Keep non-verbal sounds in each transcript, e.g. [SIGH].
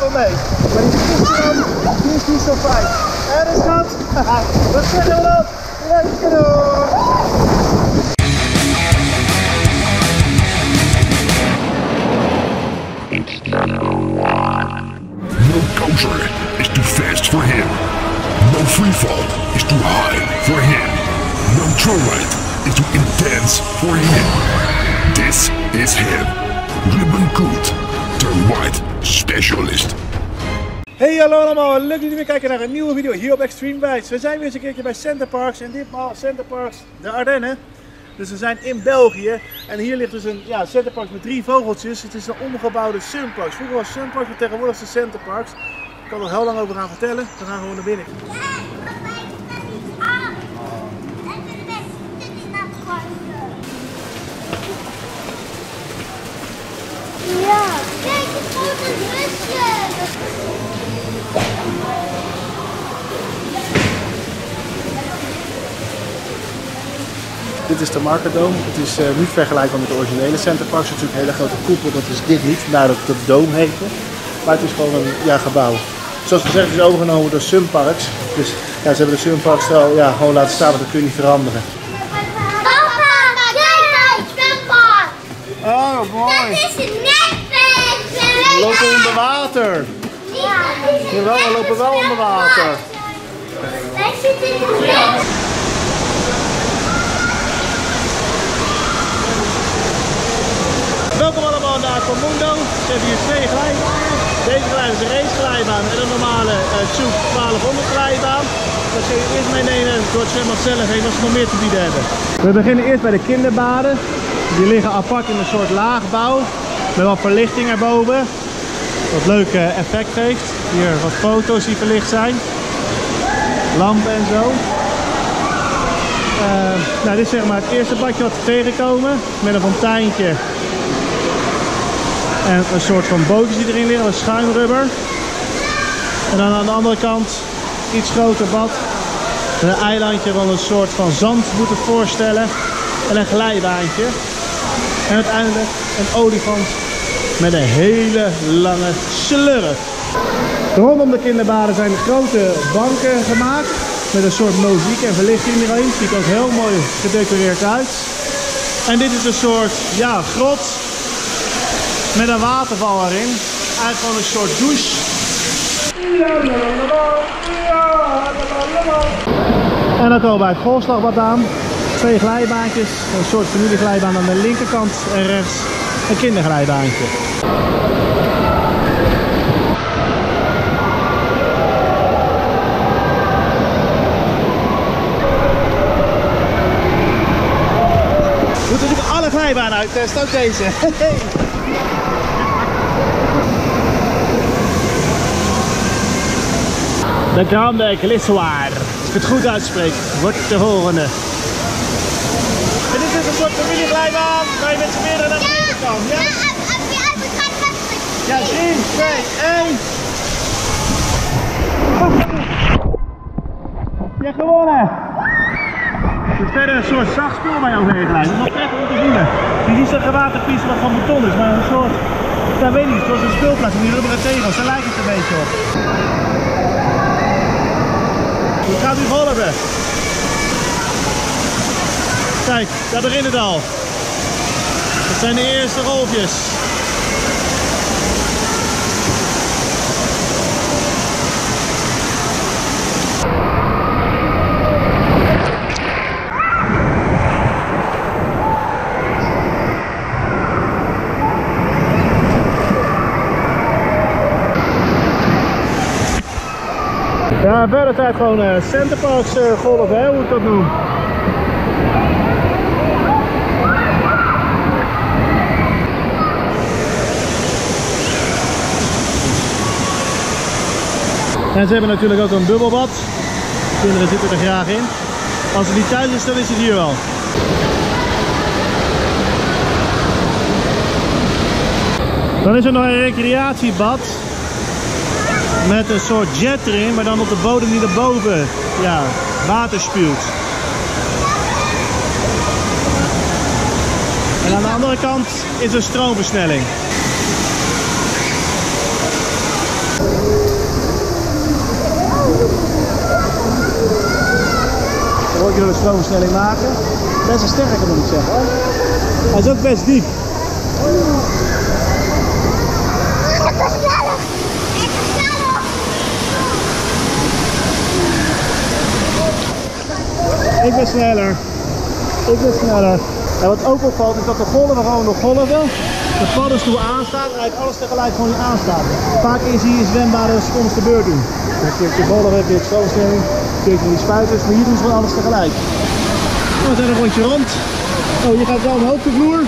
wel mee. Maar die is niet zo fijn. En we dan? Lekker door! No coaster is too fast for him. No free fall is too high for him. No throw ride is too intense for him. This is him. Ruben Koet, the white specialist. Hey hallo allemaal, leuk dat jullie weer kijken naar een nieuwe video hier op Extreme Bikes. We zijn weer eens een keertje bij Center Parks en ditmaal Center Parks de Ardennen. Dus we zijn in België en hier ligt dus een ja, Center Parks met drie vogeltjes. Het is een omgebouwde Sunparks. Vroeger was Sunparks, maar tegenwoordig is het Center Parks. Ik kan er heel lang over gaan vertellen, dan gaan we gewoon naar binnen. Dit is de Markerdome. Het is eh, niet vergelijkbaar met de originele Center Parks. Het is natuurlijk een hele grote koepel, dat is dit niet. Vandaar dat het de Dome heette. Maar het is gewoon een ja, gebouw. Zoals gezegd, het is overgenomen door Sunparks. Dus ja, ze hebben de Sunparks al ja, gewoon laten staan, want dat kun je niet veranderen. Papa, kijk nou, zwembad. Oh, Dat mooi. is een netwerk. We lopen onder water. Ja, dat Jawel, we lopen wel onder water. Wij zitten in de Welkom allemaal naar Comundo. We hebben hier twee glijbanen. Deze glijbaan is een raceglijbaan en een normale uh, Tsoek 1200 glijbaan. Dat kun je eerst meenemen door het zwembad zelf heen als ze nog meer te bieden hebben. We beginnen eerst bij de kinderbaden. Die liggen apart in een soort laagbouw met wat verlichting erboven. Wat leuk eh, effect geeft. Hier wat foto's die verlicht zijn. Lampen en zo. Eh, nou, dit is zeg maar het eerste badje wat we tegenkomen. Met een fonteintje en een soort van bootjes die erin liggen, met schuimrubber. En dan aan de andere kant iets groter bad. Een eilandje wat een soort van zand moet het voorstellen. En een glijbaantje. En uiteindelijk een olifant met een hele lange slurf. Rondom de kinderbaden zijn grote banken gemaakt. Met een soort muziek en verlichting erin. Ziet ook heel mooi gedecoreerd uit. En dit is een soort ja, grot met een waterval erin. Eigenlijk gewoon een soort douche. En dan komen we bij het golfslagbad aan. Twee glijbaantjes, een soort familieglijbaan aan de linkerkant en rechts een kinderglijbaantje. We moeten alle glijbanen uittesten, ook deze. [LAUGHS] De Grande Glissoir. Als ik het goed uitspreek, wordt de volgende. Dit is dus een soort familieglijbaan waar je met z'n meerdere naar beneden kan. Ja? Ja, 3, 2, 1. Je hebt gewonnen! Er zit verder een soort zacht spoor bij jou heen glijden. Dat is nog prettig om te voelen. Je ziet zo'n gewaterpiece wat van beton is, maar een soort, dat weet ik niet, zoals een speelplaats met die rubberen tegels. Daar lijkt het een beetje op. Hoe gaat u volgen? Kijk, daar begint het al. Dat zijn de eerste rolfjes. Ja, verder tijd gewoon uh, Centerparks uh, golf, hoe ik dat noem. En ze hebben natuurlijk ook een bubbelbad. Kinderen zitten er graag in. Als het niet thuis is, dan is het hier wel. Dan is er nog een recreatiebad met een soort jet erin, maar dan op de bodem die erboven ja, water spuwt. En aan de andere kant is een stroomversnelling. Dan je door de stroomversnelling maken. Best een sterke moet ik zeggen. Hij is ook best diep. Ik ben sneller. Ik ben sneller. En wat ook opvalt is dat de golven gewoon nog golven. De paddenstoel aanstaat en eigenlijk alles tegelijk gewoon niet aanstaat. Vaak is hier zwembaden soms de beurt doen. Dan heb je je golven, heb je het stroomstelling, je die spuiters, maar hier doen ze gewoon alles tegelijk. Nou, we zijn een rondje rond. Oh, je gaat wel omhoog de vloer.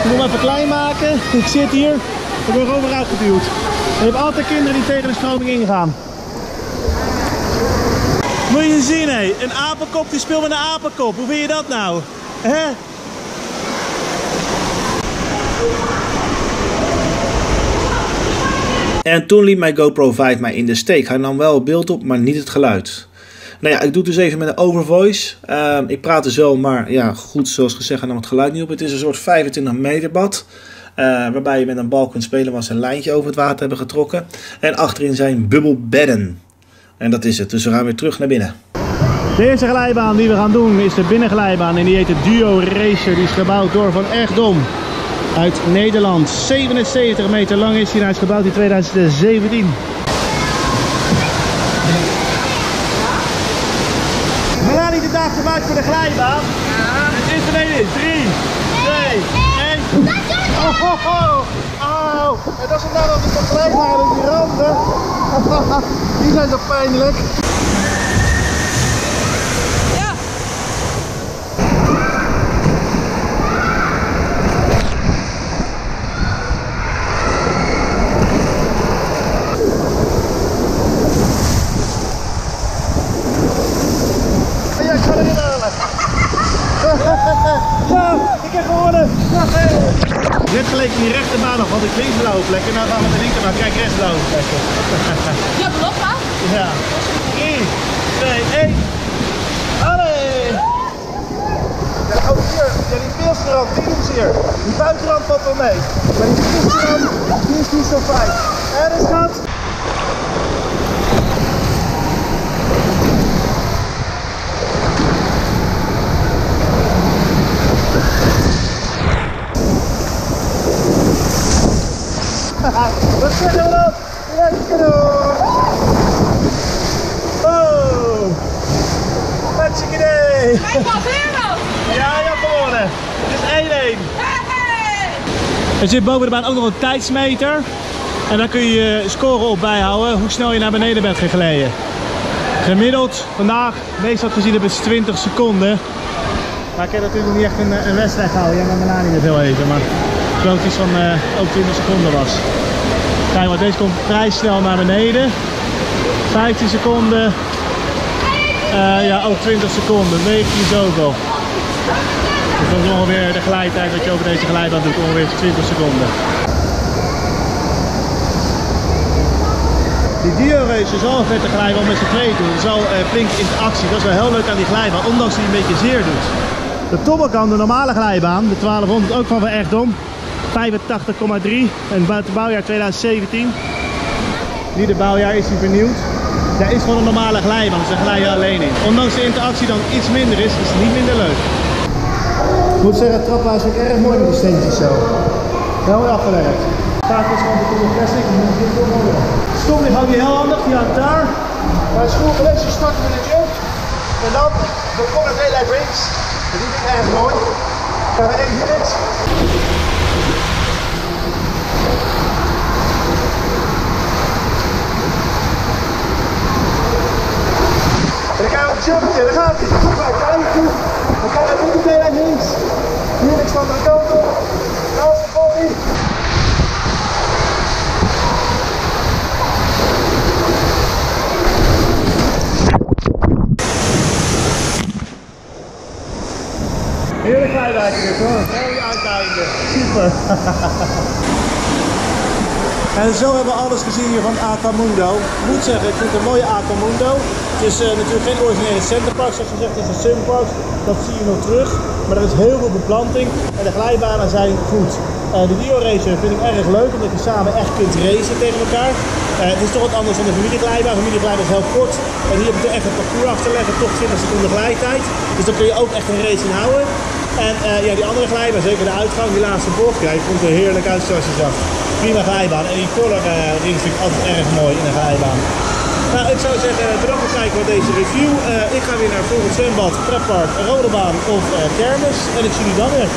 Ik moet hem even klein maken. Ik zit hier. Ik word uitgeduwd. En je hebt altijd kinderen die tegen de stroming ingaan. Moet je zien hé, een apenkop die speelt met een apenkop. Hoe vind je dat nou? Hè? En toen liet mijn GoPro 5 mij in de steek. Hij nam wel beeld op, maar niet het geluid. Nou ja, ik doe het dus even met een overvoice. Ehm, ik praat dus wel, maar ja, goed, zoals gezegd, hij nam het geluid niet op. Het is een soort 25 meter bad. eh, waarbij je met een bal kunt spelen waar ze een lijntje over het water hebben getrokken. En achterin zijn bubbelbedden. En dat is het. Dus we gaan weer terug naar binnen. De eerste glijbaan die we gaan doen is de binnenglijbaan en die heet de Duo Racer. Die is gebouwd door Van Echtdom uit Nederland. 77 meter lang is hij. Hij is gebouwd in 2017. We gaan niet de dag gemaakt voor de glijbaan. Het is er een in. 3, 2, 1. Oh, oh. Au. En dat is nou dat gelijk naar die randen. [LAUGHS] Die zijn zo pijnlijk. Ja, ik ga erin halen. Ja, ik heb gewonnen. Net geleek die rechterbaan nog, want ik links blauwe plekken. Nou gaan we de linkerbaan. Kijk, rechts blauwe plekken. Ja, belofte. Ja. 3, 2, 1. Allee! Ja, oh hier, ja, die pilsrand, die doen ze hier. Die buitenrand valt wel mee. Maar die pilsrand, die is niet zo fijn. En is gaat. Wat zeggen we dan? Lekker doen! Oh! Hartstikke idee! Kijk wat. Ja, hebt gewonnen! Het is 1-1. Hey! Er zit boven de baan ook nog een tijdsmeter. En daar kun je je score op bijhouden, hoe snel je naar beneden bent gegleden. Gemiddeld vandaag, meestal gezien heb is 20 seconden. Maar ik heb natuurlijk nog niet echt een, wedstrijd gehouden. Jij mijn naam niet heel even, maar dat iets van eh, ook 20 seconden was. Kijk, want deze komt vrij snel naar beneden. 15 seconden. Eh, ja, ook 20 seconden. 19 zoveel. Dus dat is ongeveer de glijtijd wat je over deze glijbaan doet, ongeveer 20 seconden. Die Dio-race is wel een vette glijbaan met z'n tweeën doen. Het is wel eh, flink interactie. Dat is wel heel leuk aan die glijbaan, ondanks dat hij een beetje zeer doet. De toppenkant, de normale glijbaan, de 1200 ook van Van Echtdom. 85,3 en buiten bouwjaar 2017. Niet de bouwjaar is hij vernieuwd. Daar is gewoon een normale glijbaan, dus daar glij je alleen in. Ondanks de interactie dan iets minder is, is het niet minder leuk. Ik moet zeggen, het trappenhuis vind ik erg mooi met die steentjes zo. Heel afgewerkt. Vaak is gewoon de Classic, maar dit is veel mooier. Stom, die hou je heel handig, die hangt daar. Bij school geweest, je start met een jump. En dan de Cool Daylight Rings. Dat is erg mooi. Gaan we even jumpje, daar gaat hij. Kijk, kijk, dan kan hij niet meteen naar links. Hier niks van de kant op. Naast de body. Heerlijk uitdagen dit hoor. Mooi uiteinde. Super. En zo hebben we alles gezien hier van Aquamundo. Ik moet zeggen, ik vind het een mooie Aquamundo. Het is eh, natuurlijk geen originele centerpark, zoals gezegd, het is een sunpark. Dat zie je nog terug. Maar er is heel veel beplanting en de glijbanen zijn goed. Eh, de Dio Racer vind ik erg leuk, omdat je samen echt kunt racen tegen elkaar. Eh, het is toch wat anders dan de familieglijbaan. Familieglijbaan is heel kort. En hier heb je echt een parcours af te leggen, toch 20 seconden glijtijd. Dus dan kun je ook echt een race in houden. En ja, die andere glijbaan, zeker de uitgang, die laatste bocht, die komt er heerlijk uit zoals je zag. Prima glijbaan. En die collar vind ik altijd erg mooi in een glijbaan. Nou, ik zou zeggen, bedankt voor het kijken naar deze review. Eh, ik ga weer naar volgend zwembad, pretpark, Rodebaan of eh, kermis. En ik zie jullie dan weer.